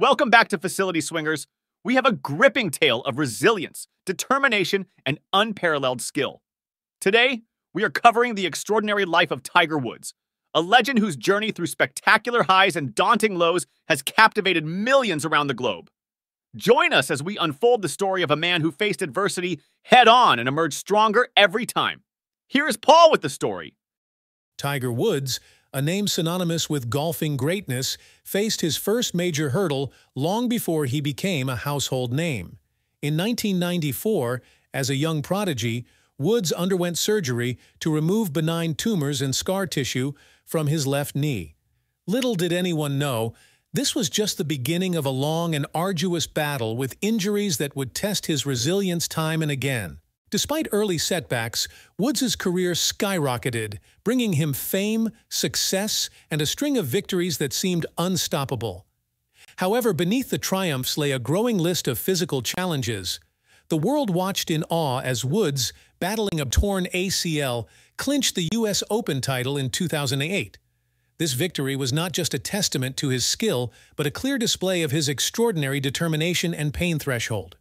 Welcome back to Facility Swingers. We have a gripping tale of resilience, determination, and unparalleled skill. Today, we are covering the extraordinary life of Tiger Woods, a legend whose journey through spectacular highs and daunting lows has captivated millions around the globe. Join us as we unfold the story of a man who faced adversity head on and emerged stronger every time. Here is Paul with the story. Tiger Woods, a name synonymous with golfing greatness, faced his first major hurdle long before he became a household name. In 1994, as a young prodigy, Woods underwent surgery to remove benign tumors and scar tissue from his left knee. Little did anyone know, this was just the beginning of a long and arduous battle with injuries that would test his resilience time and again. Despite early setbacks, Woods' career skyrocketed, bringing him fame, success, and a string of victories that seemed unstoppable. However, beneath the triumphs lay a growing list of physical challenges. The world watched in awe as Woods, battling a torn ACL, clinched the U.S. Open title in 2008. This victory was not just a testament to his skill, but a clear display of his extraordinary determination and pain threshold.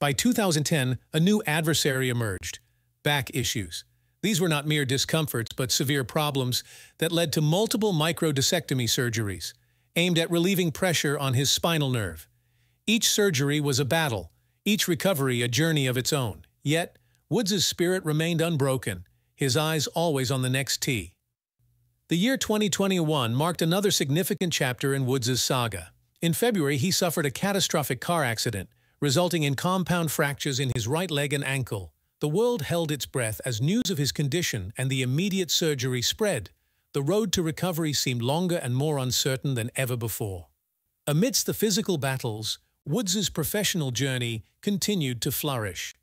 By 2010, a new adversary emerged back issues. These were not mere discomforts, but severe problems that led to multiple microdiscectomy surgeries, aimed at relieving pressure on his spinal nerve. Each surgery was a battle, each recovery a journey of its own. Yet, Woods' spirit remained unbroken, his eyes always on the next tee. The year 2021 marked another significant chapter in Woods' saga. In February, he suffered a catastrophic car accident, resulting in compound fractures in his right leg and ankle. The world held its breath as news of his condition and the immediate surgery spread. The road to recovery seemed longer and more uncertain than ever before. Amidst the physical battles, Woods's professional journey continued to flourish.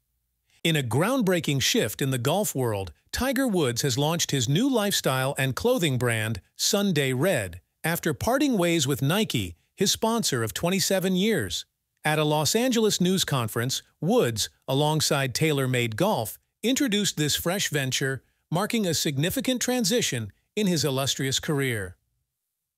In a groundbreaking shift in the golf world, Tiger Woods has launched his new lifestyle and clothing brand, Sunday Red, after parting ways with Nike, his sponsor of 27 years. At a Los Angeles news conference, Woods, alongside TaylorMade Golf, introduced this fresh venture, marking a significant transition in his illustrious career.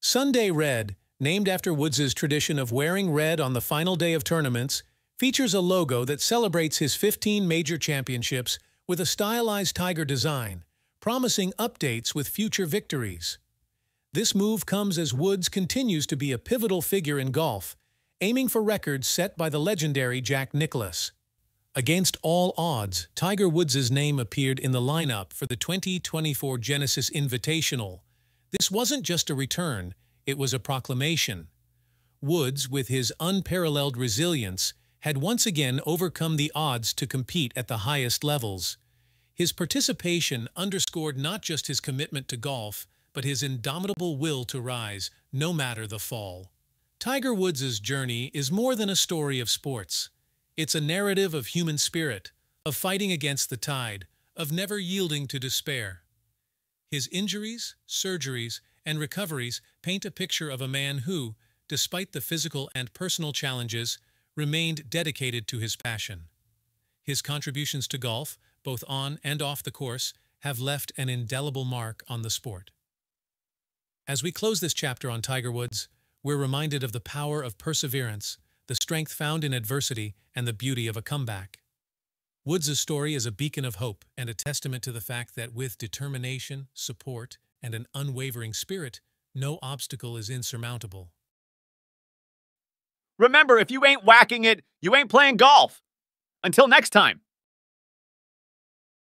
Sunday Red, named after Woods' tradition of wearing red on the final day of tournaments, features a logo that celebrates his 15 major championships with a stylized tiger design, promising updates with future victories. This move comes as Woods continues to be a pivotal figure in golf, aiming for records set by the legendary Jack Nicklaus. Against all odds, Tiger Woods' name appeared in the lineup for the 2024 Genesis Invitational. This wasn't just a return, it was a proclamation. Woods, with his unparalleled resilience, had once again overcome the odds to compete at the highest levels. His participation underscored not just his commitment to golf, but his indomitable will to rise, no matter the fall. Tiger Woods' journey is more than a story of sports. It's a narrative of human spirit, of fighting against the tide, of never yielding to despair. His injuries, surgeries, and recoveries paint a picture of a man who, despite the physical and personal challenges, remained dedicated to his passion. His contributions to golf, both on and off the course, have left an indelible mark on the sport. As we close this chapter on Tiger Woods, we're reminded of the power of perseverance, the strength found in adversity, and the beauty of a comeback. Woods' story is a beacon of hope and a testament to the fact that with determination, support, and an unwavering spirit, no obstacle is insurmountable. Remember, if you ain't whacking it, you ain't playing golf. Until next time.